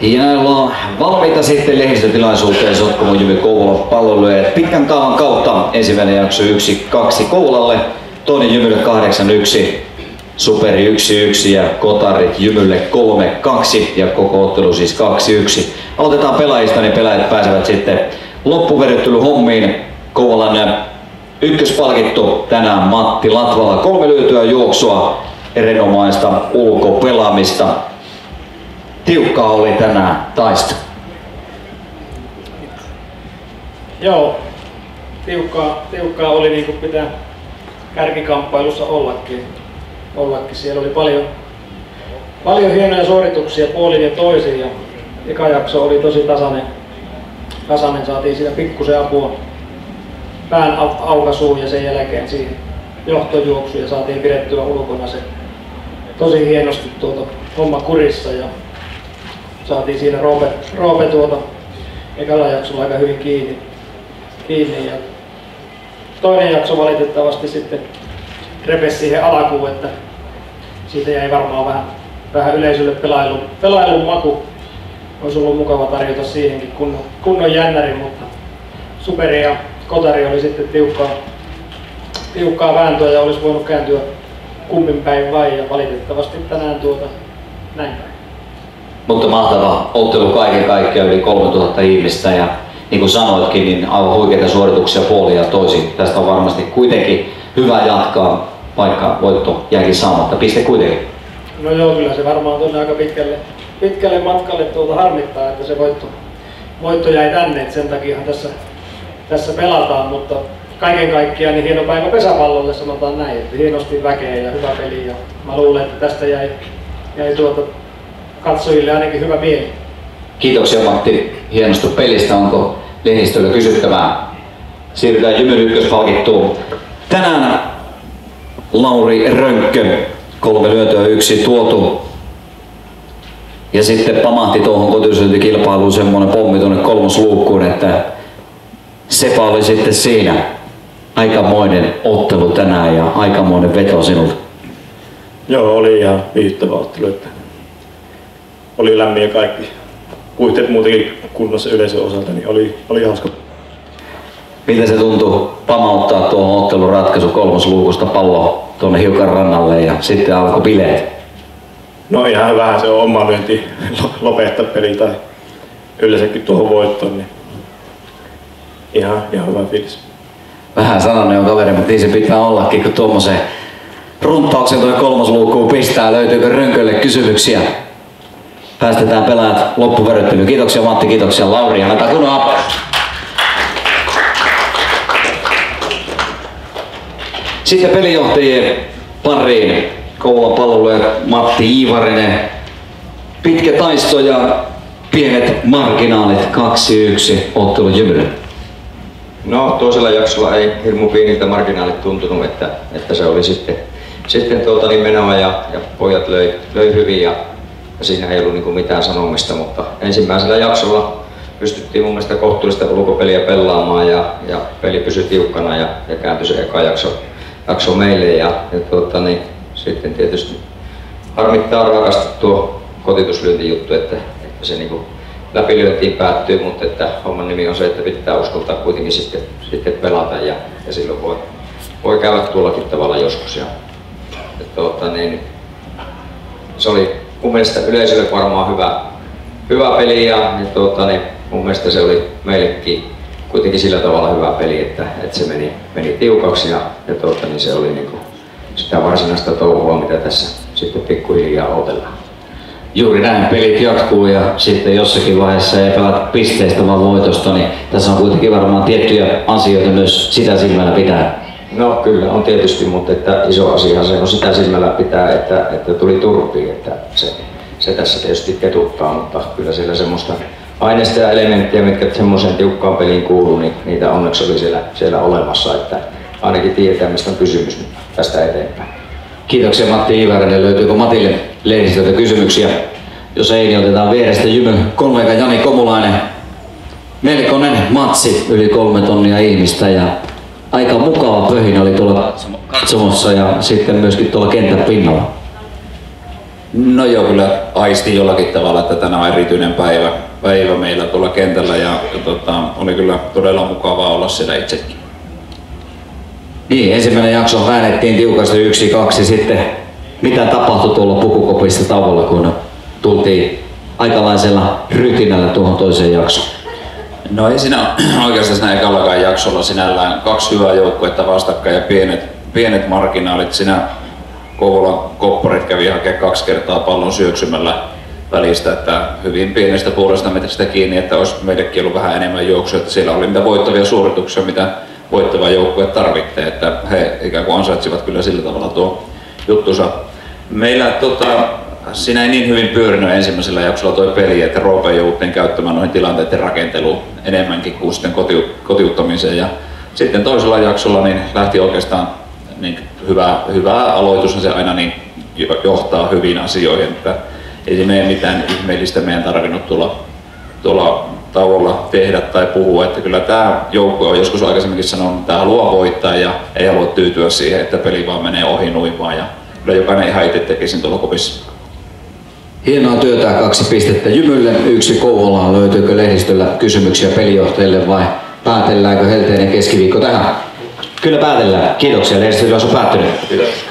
Ja näin ollaan valmiita sitten lehdistötilaisuuteen Sotkamon Jymy Kouvola pallolyöjät pitkän kaavan kautta. Ensimmäinen jakso 1-2 Kouvolalle, toinen Jymylle 8-1, Superi 1-1 ja Kotarit Jymylle 3-2 ja koko ottelu siis 2-1. Aloitetaan pelaajista, niin pelaajat pääsevät sitten loppuveryttelyhommiin. Kouvolan ykköspalkittu tänään Matti Latvala. Kolme löytyä juoksua, erinomaista ulkopelaamista tiukka oli tänään taisto. Joo, tiukkaa, tiukkaa oli niin kuin pitää kärkikamppailussa ollakin. ollakin. Siellä oli paljon, paljon hienoja suorituksia puolin ja toisin ja eka jakso oli tosi tasainen. tasainen saatiin siinä pikkusen apua pään aukasuun ja sen jälkeen siihen johtojuoksu ja saatiin pidettyä ulkona se tosi hienosti tuota homma kurissa ja saatiin siinä Roope, Roope tuota ekalla jaksolla aika hyvin kiinni. kiinni ja toinen jakso valitettavasti sitten repesi siihen alkuun, että siitä jäi varmaan vähän, vähän yleisölle pelailun, pelailun maku. Olisi ollut mukava tarjota siihenkin kunnon, kunnon jännäri, mutta Superi ja Kotari oli sitten tiukkaa, tiukkaa vääntöä ja olisi voinut kääntyä kummin päin vai ja valitettavasti tänään tuota näin päin. Mutta mahtava ottelu kaiken kaikkiaan yli 3000 ihmistä ja niin kuin sanoitkin, niin aivan huikeita suorituksia puoli ja toisin. Tästä on varmasti kuitenkin hyvä jatkaa, vaikka voitto jäikin saamatta. Piste kuitenkin. No joo, kyllä se varmaan tuonne aika pitkälle, pitkälle matkalle tuolta harmittaa, että se voitto, voitto jäi tänne, että sen takia tässä, tässä pelataan, mutta kaiken kaikkiaan niin hieno päivä pesäpallolle sanotaan näin, että hienosti väkeä ja hyvä peli ja mä luulen, että tästä jäi, jäi tuota katsojille ainakin hyvä mieli. Kiitoksia Matti hienosta pelistä. Onko lehdistöllä kysyttävää? Siirrytään Jymyn ykköspalkittuun. Tänään Lauri Rönkkö, kolme lyötyä yksi tuotu. Ja sitten pamahti tuohon kotisyöntikilpailuun semmonen pommi tuonne kolmosluukkuun, että Sepa oli sitten siinä. Aikamoinen ottelu tänään ja aikamoinen veto sinulta. Joo, oli ihan viihdyttävä ottelu. Että oli lämmin ja kaikki puitteet muutenkin kunnossa yleisön osalta, niin oli, oli hauska. Miltä se tuntui pamauttaa tuo ottelun ratkaisu kolmosluukusta pallo tuonne hiukan rannalle ja sitten alkoi bileet? No ihan vähän se on oma lyönti lopettaa peli tai yleensäkin tuohon voittoon, niin ihan, ihan hyvä fiilis. Vähän sanonut on kaveri, mutta niin se pitää ollakin, kun tuommoisen runtauksen tuo kolmosluukkuun pistää. Löytyykö Rönkölle kysymyksiä? Päästetään pelaajat loppuverryttelyyn. Kiitoksia Matti, kiitoksia Lauri. Annetaan kunnon aplausi. Sitten pelijohtajien pariin. Kouvolan pallolle Matti Iivarinen. Pitkä taisto ja pienet marginaalit 2-1 ottelu Jymylle. No toisella jaksolla ei hirmu pieniltä marginaalit tuntunut, että, että se oli sitten, sitten tuota niin menoa ja, ja pojat löi, löi hyvin ja siinä ei ollut niin mitään sanomista, mutta ensimmäisellä jaksolla pystyttiin mun mielestä kohtuullista ulkopeliä pelaamaan ja, ja peli pysyi tiukkana ja, ja kääntyi se eka jakso, jakso meille ja, ja tuota, niin, sitten tietysti harmittaa raakasti tuo kotituslyöntijuttu, että, että se niin läpilyöntiin päättyy, mutta että homman nimi on se, että pitää uskaltaa kuitenkin sitten, sitten pelata ja, ja silloin voi, voi käydä tuollakin tavalla joskus. Ja, ja tuota, niin, se oli mun mielestä yleisölle varmaan hyvä, hyvä peli ja, ja tuota, niin mun mielestä se oli meillekin kuitenkin sillä tavalla hyvä peli, että, että se meni, meni tiukaksi ja, ja tuota, niin se oli niin kuin sitä varsinaista touhua, mitä tässä sitten pikkuhiljaa otellaan. Juuri näin, pelit jatkuu ja sitten jossakin vaiheessa ei pelata pisteistä vaan voitosta, niin tässä on kuitenkin varmaan tiettyjä asioita myös sitä silmällä pitää. No kyllä on tietysti, mutta että iso asia se on sitä silmällä pitää, että, että tuli turpiin, että se, se tässä tietysti ketuttaa, mutta kyllä siellä semmoista aineista ja elementtejä, mitkä semmoiseen tiukkaan peliin kuuluu, niin niitä onneksi oli siellä, siellä olemassa, että ainakin tietää mistä on kysymys tästä eteenpäin. Kiitoksia Matti Iivarinen. Löytyykö Matille lehdistöltä kysymyksiä? Jos ei, niin otetaan vierestä Jymy kollega Jani Komulainen. Melkoinen matsi, yli kolme tonnia ihmistä ja aika mukava pöhin oli tuolla katsomossa ja sitten myöskin tuolla kentän pinnalla. No joo, kyllä aisti jollakin tavalla, että tänään on erityinen päivä, päivä meillä tuolla kentällä ja, ja tota, oli kyllä todella mukavaa olla siellä itsekin. Niin, ensimmäinen jakso väännettiin tiukasti yksi, kaksi, sitten mitä tapahtui tuolla pukukopissa tavolla, kun tultiin aikalaisella rytinällä tuohon toiseen jaksoon? No ei siinä oikeastaan siinä ekallakaan jaksolla sinällään kaksi hyvää joukkuetta vastakkain ja pienet, pienet marginaalit. Siinä Kouvolan kopparit kävi hakemaan kaksi kertaa pallon syöksymällä välistä, että hyvin pienestä puolesta metristä kiinni, että olisi meillekin ollut vähän enemmän juoksua, että siellä oli niitä voittavia suorituksia, mitä voittava joukkue tarvitsee, että he ikään kuin ansaitsivat kyllä sillä tavalla tuo juttusa. Meillä tota, siinä ei niin hyvin pyörinyt ensimmäisellä jaksolla tuo peli, että Roope jouttiin käyttämään noihin tilanteiden rakenteluun enemmänkin kuin sitten kotiuttamiseen. Ja sitten toisella jaksolla niin lähti oikeastaan niin hyvä, hyvä aloitus, se aina niin johtaa hyviin asioihin. Että ei meidän mitään ihmeellistä meidän tarvinnut tulla, tuolla tauolla tehdä tai puhua. Että kyllä tämä joukko on joskus aikaisemminkin sanonut, että tämä haluaa voittaa ja ei halua tyytyä siihen, että peli vaan menee ohi noin vaan. Ja kyllä jokainen ihan itse tekisi tuolla kopissa. Hienoa työtä, kaksi pistettä Jymylle, yksi Kouvolaan. Löytyykö lehdistöllä kysymyksiä pelijohtajille vai päätelläänkö helteinen keskiviikko tähän? Kyllä päätellään. Kiitoksia, lehdistötilaus on päättynyt. Kiitos.